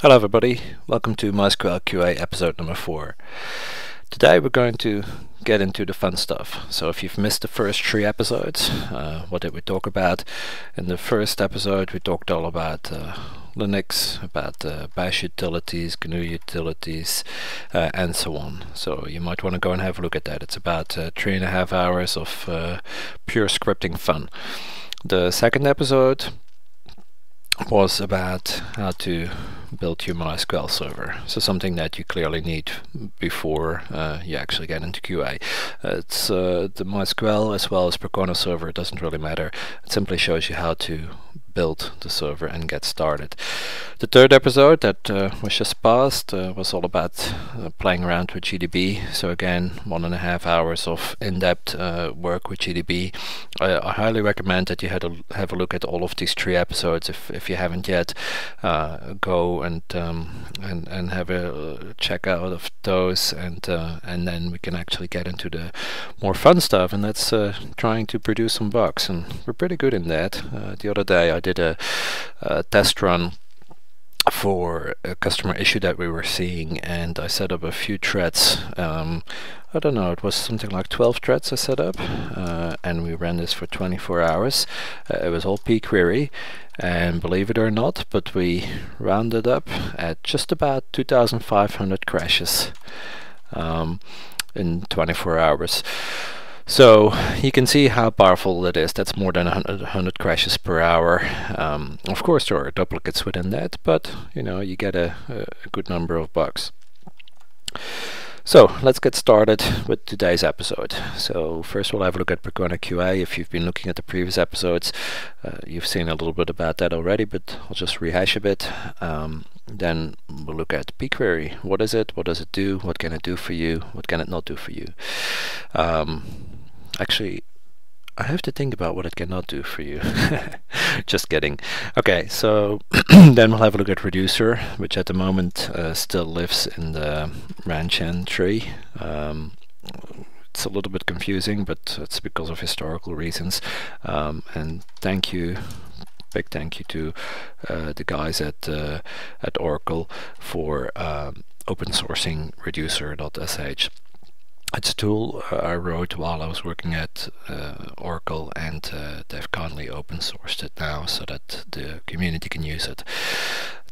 Hello everybody, welcome to MySQL QA episode number 4. Today we're going to get into the fun stuff. So if you've missed the first three episodes, uh, what did we talk about? In the first episode we talked all about uh, Linux, about uh, bash utilities, GNU utilities, uh, and so on. So you might want to go and have a look at that. It's about uh, three and a half hours of uh, pure scripting fun. The second episode was about how to build your MySQL server. So something that you clearly need before uh, you actually get into QA. it's uh, the MySQL as well as Percona server. It doesn't really matter. It simply shows you how to build the server and get started. The third episode that uh, was just passed uh, was all about uh, playing around with GDB. So again, one and a half hours of in-depth uh, work with GDB. I, highly recommend that you had a, have a look at all of these three episodes. If if you haven't yet, uh, go and um, and and have a check out of those, and uh, and then we can actually get into the more fun stuff. And that's trying to produce some bugs, and we're pretty good in that. the other day I did a, a test run for a customer issue that we were seeing and I set up a few threads um, I don't know it was something like 12 threads I set up uh, and we ran this for 24 hours. Uh, it was all pQuery and believe it or not but we rounded up at just about 2500 crashes um, in 24 hours so you can see how powerful it is. That's more than 100, 100 crashes per hour. Um, of course, there are duplicates within that, but you know you get a, a good number of bugs. So let's get started with today's episode. So first we'll have a look at Percona QA. If you've been looking at the previous episodes, uh, you've seen a little bit about that already, but I'll just rehash a bit. Um, then we'll look at pQuery. What is it? What does it do? What can it do for you? What can it not do for you? Um, Actually, I have to think about what it cannot do for you. Just kidding. Okay, so then we'll have a look at Reducer, which at the moment uh, still lives in the RanGen tree. Um, it's a little bit confusing, but it's because of historical reasons. Um, and thank you big thank you to uh, the guys at uh, at Oracle for um, open sourcing reducer.sh. It's a tool uh, I wrote while I was working at uh, Oracle and uh, they've kindly open sourced it now so that the community can use it.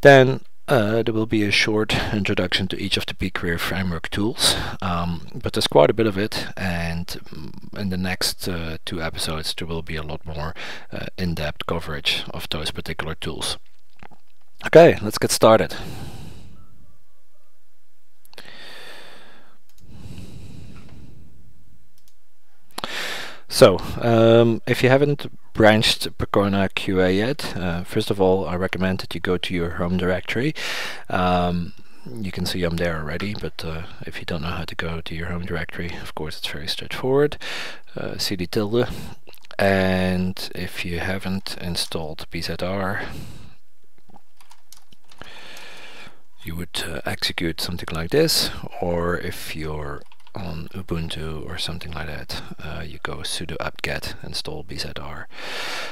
Then uh, there will be a short introduction to each of the pQuery framework tools, um, but there's quite a bit of it and mm, in the next uh, two episodes there will be a lot more uh, in-depth coverage of those particular tools. Okay, let's get started. So, um, if you haven't branched Percona QA yet, uh, first of all, I recommend that you go to your home directory. Um, you can see I'm there already, but uh, if you don't know how to go to your home directory, of course it's very straightforward. Uh, cd tilde, and if you haven't installed BZR, you would uh, execute something like this, or if you're on Ubuntu or something like that, uh, you go sudo apt-get install bzr.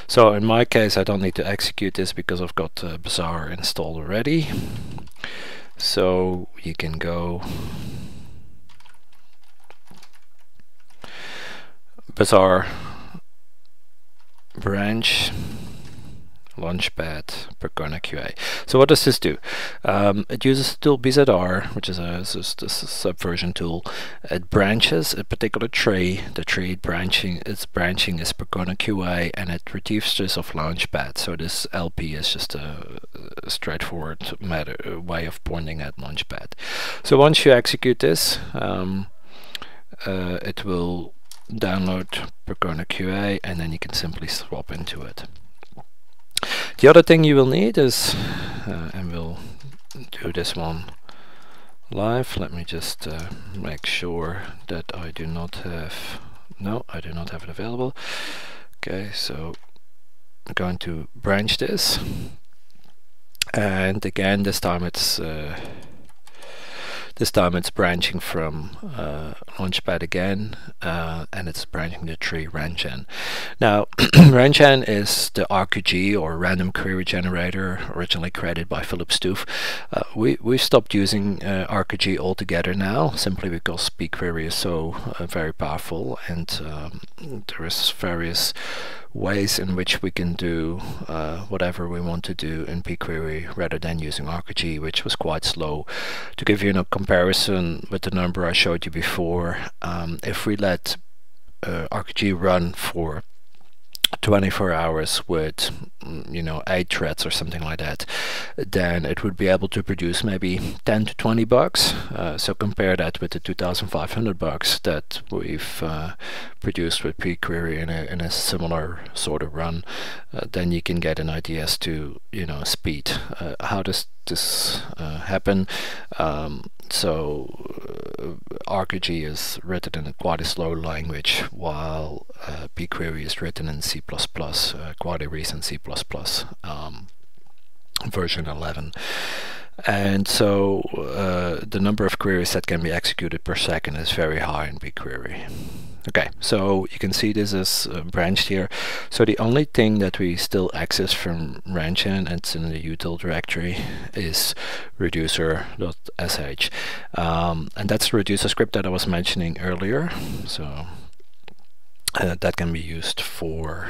So in my case I don't need to execute this because I've got uh, Bazaar installed already. So you can go Bazaar branch Launchpad Percona QA. So what does this do? Um, it uses the tool BZR, which is a, a, a, subversion tool. It branches a particular tree. The tree branching its branching is Percona QA, and it retrieves this of Launchpad. So this LP is just a, a straightforward matter, way of pointing at Launchpad. So once you execute this, um, uh, it will download Percona QA, and then you can simply swap into it. The other thing you will need is, uh, and we'll do this one live, let me just uh, make sure that I do not have, no, I do not have it available. Okay, so I'm going to branch this, and again this time it's uh, This time it's branching from uh, Launchpad again, uh, and it's branching the tree RanGen. Now, RanGen is the RQG or random query generator originally created by Philip Stoev. Uh, we we stopped using uh, RQG altogether now, simply because pQuery is so uh, very powerful, and um, there is various ways in which we can do uh, whatever we want to do in pQuery rather than using RQG, which was quite slow. To give you a comparison with the number I showed you before, um, if we let uh, RQG run for 24 hours with you know 8 threads or something like that then it would be able to produce maybe 10 to 20 bucks. Uh, so compare that with the 2500 bucks that we've uh, produced with pQuery in a, in a similar sort of run uh, then you can get an idea as to you know speed. Uh, how does this uh, happen? Um, so RQG is written in quite a slow language, while uh, pQuery is written in C++, uh, quite a recent C++, um, version 11. And so uh, the number of queries that can be executed per second is very high in pQuery. Okay, so you can see this is uh, branched here. So the only thing that we still access from RanGen, it's in the util directory, is reducer.sh. Um, and that's the reducer script that I was mentioning earlier. So uh, that can be used for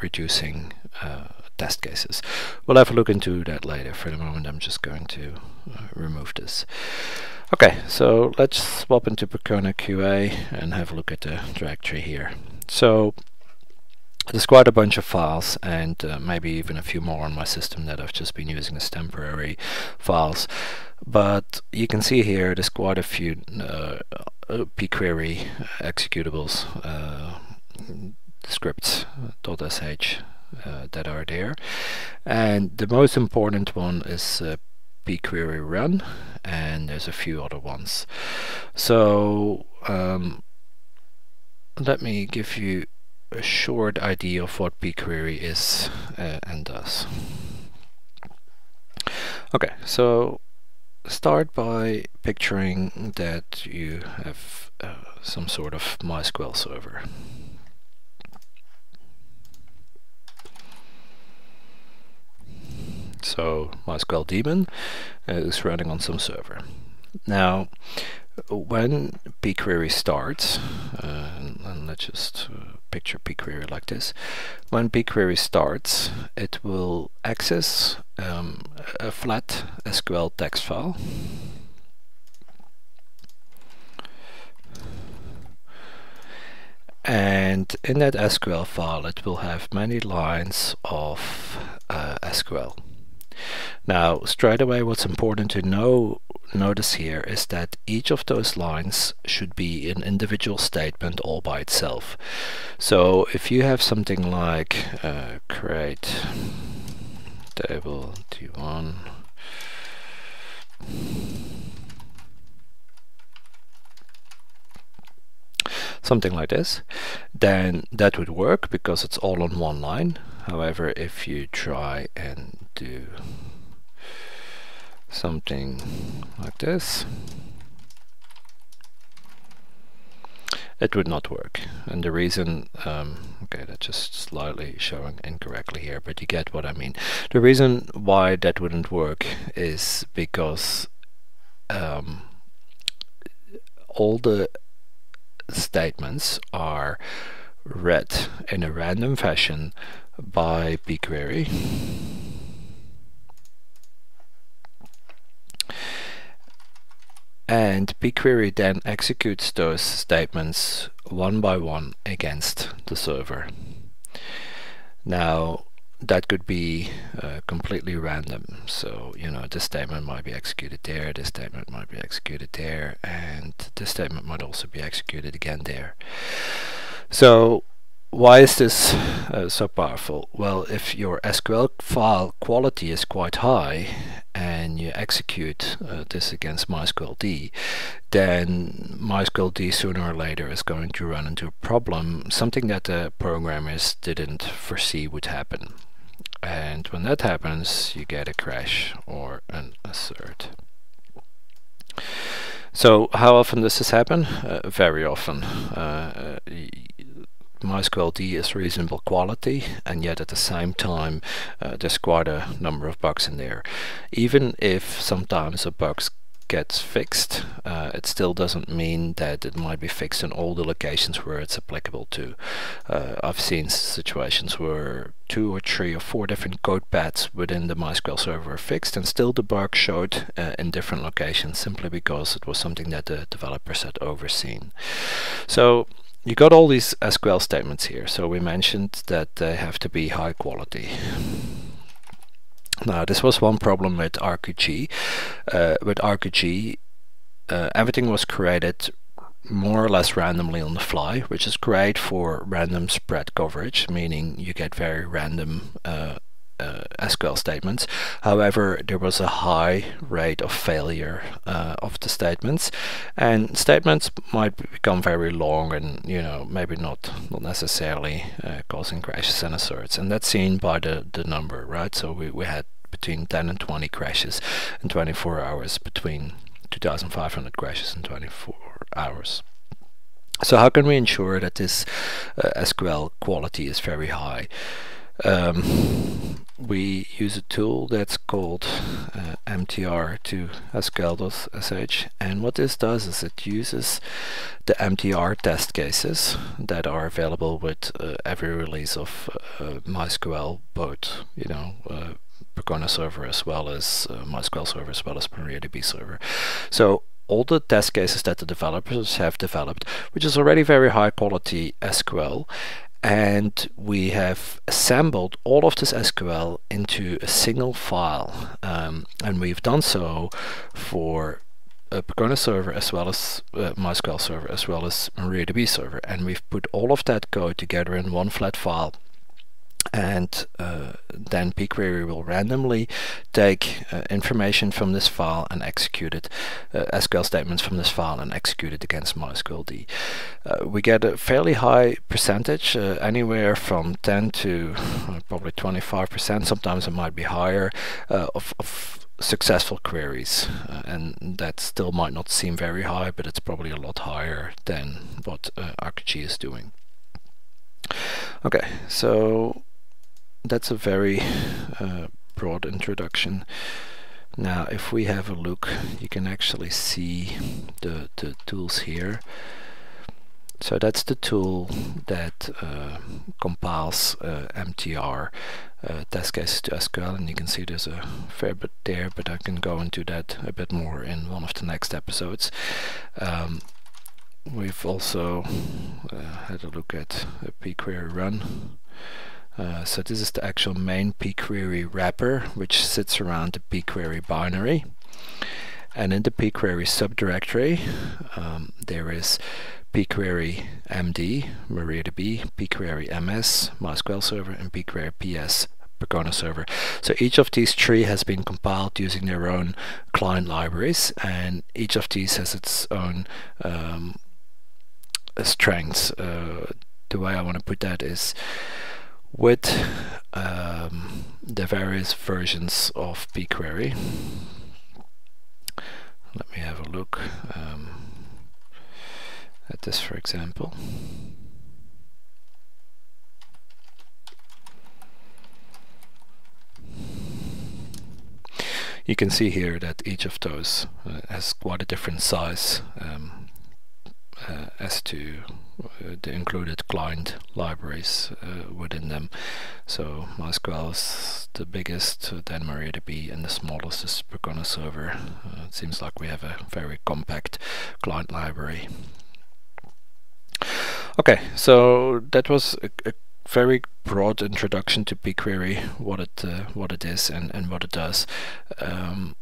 reducing uh, test cases. We'll have a look into that later. For the moment, I'm just going to uh, remove this. Okay, so let's swap into Percona QA and have a look at the directory here. So there's quite a bunch of files and uh, maybe even a few more on my system that I've just been using as temporary files. But you can see here there's quite a few uh, uh pQuery executables, uh, scripts.sh uh, that are there. And the most important one is uh, pQuery run and there's a few other ones. So um, let me give you a short idea of what pQuery is uh, and does. Okay, so start by picturing that you have uh, some sort of MySQL server. So MySQL daemon is running on some server. Now, when pQuery starts, uh, and let's just uh, picture pQuery like this, when pQuery starts, it will access um, a flat SQL text file. And in that SQL file, it will have many lines of uh, SQL. Now, straight away, what's important to know notice here is that each of those lines should be an individual statement all by itself. So if you have something like uh, create table t1 something like this, then that would work because it's all on one line. However, if you try and do something like this, it would not work. And the reason, um, okay, that's just slightly showing incorrectly here, but you get what I mean. The reason why that wouldn't work is because um, all the statements are read in a random fashion by pQuery. And pQuery then executes those statements one by one against the server. Now, that could be uh, completely random. So, you know, this statement might be executed there, this statement might be executed there, and this statement might also be executed again there. So, why is this uh, so powerful? Well, if your SQL file quality is quite high and you execute uh, this against MySQLD, then MySQLD sooner or later is going to run into a problem, something that the programmers didn't foresee would happen. And when that happens, you get a crash or an assert. So how often does this happen? Uh, very often. Uh, MySQL D is reasonable quality and yet at the same time uh, there's quite a number of bugs in there. Even if sometimes a bug gets fixed, uh, it still doesn't mean that it might be fixed in all the locations where it's applicable to. Uh, I've seen situations where two or three or four different code paths within the MySQL server are fixed and still the bug showed uh, in different locations simply because it was something that the developers had overseen. So you got all these SQL statements here. So we mentioned that they have to be high quality. Now this was one problem with RQG. Uh, with RQG, uh, everything was created more or less randomly on the fly, which is great for random spread coverage, meaning you get very random uh, uh, SQL statements. However, there was a high rate of failure uh, of the statements, and statements might become very long and you know maybe not not necessarily uh, causing crashes and asserts, and that's seen by the the number, right? So we we had between 10 and 20 crashes in 24 hours between 2,500 crashes in 24 hours. So how can we ensure that this uh, SQL quality is very high? Um, we use a tool that's called uh, mtr to sql.sh and what this does is it uses the mtr test cases that are available with uh, every release of uh, MySQL both you know uh, Percona server as well as uh, MySQL server as well as MariaDB server. So all the test cases that the developers have developed, which is already very high quality SQL, and we have assembled all of this SQL into a single file um, and we've done so for a Percona server as well as uh, MySQL server as well as MariaDB server and we've put all of that code together in one flat file and uh, then pquery will randomly take uh, information from this file and execute it, uh, SQL statements from this file and execute it against MySQL uh, we get a fairly high percentage, uh, anywhere from 10 to uh, probably 25%, sometimes it might be higher, of, of successful queries uh, and that still might not seem very high but it's probably a lot higher than what uh, RQG is doing. Okay, so that's a very uh, broad introduction. Now if we have a look you can actually see the, the tools here. So that's the tool that uh, compiles uh, MTR uh, test cases to SQL and you can see there's a fair bit there but I can go into that a bit more in one of the next episodes. Um, we've also uh, had a look at a pquery run uh, so this is the actual main pquery wrapper which sits around the pquery binary and in the pquery subdirectory um, there is pquery md, MariaDB, pquery ms, MySQL server and pquery ps Percona server. So each of these three has been compiled using their own client libraries and each of these has its own um, strengths. Uh, the way I want to put that is with um, the various versions of pQuery. Let me have a look um, at this for example. You can see here that each of those uh, has quite a different size um, as to uh, the included client libraries uh, within them. So MySQL is the biggest, then MariaDB, and the smallest is Percona Server. it seems like we have a very compact client library. Okay, so that was a, a very broad introduction to pQuery, what it uh, what it is and, and what it does. Um,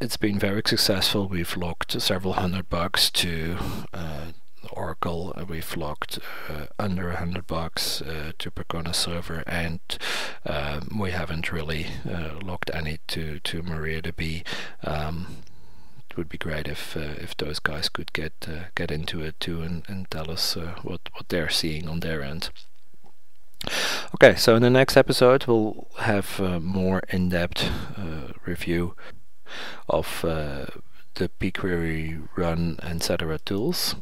it's been very successful. We've logged several hundred bucks to uh, Oracle. We've logged uh, under 100 bucks uh, to Percona server, and um, we haven't really uh, logged any to to MariaDB. Um, it would be great if uh, if those guys could get uh, get into it too and, and tell us what what they're seeing on their end. Okay, so in the next episode we'll have a more in-depth uh, review of uh, the pQuery run etc tools.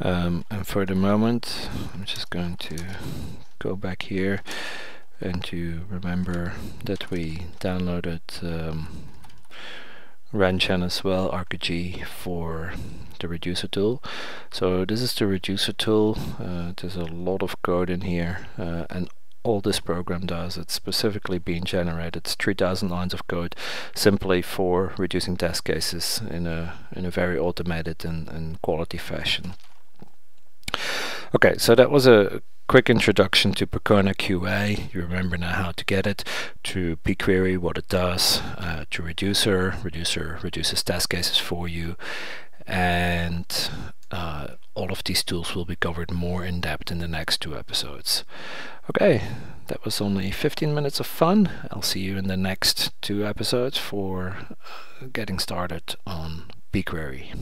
Um, and for the moment, I'm just going to go back here and to remember that we downloaded um, RanGen as well, Arcgis for the reducer tool. So this is the reducer tool. Uh, there's a lot of code in here uh, and all this program does, it's specifically being generated. It's 3000 lines of code simply for reducing test cases in a in a very automated and, and quality fashion. Okay, so that was a quick introduction to Percona QA. You remember now how to get it, to pQuery, what it does, uh, to Reducer, Reducer reduces test cases for you, and uh, all of these tools will be covered more in depth in the next two episodes. Okay, that was only 15 minutes of fun. I'll see you in the next two episodes for uh, getting started on pQuery.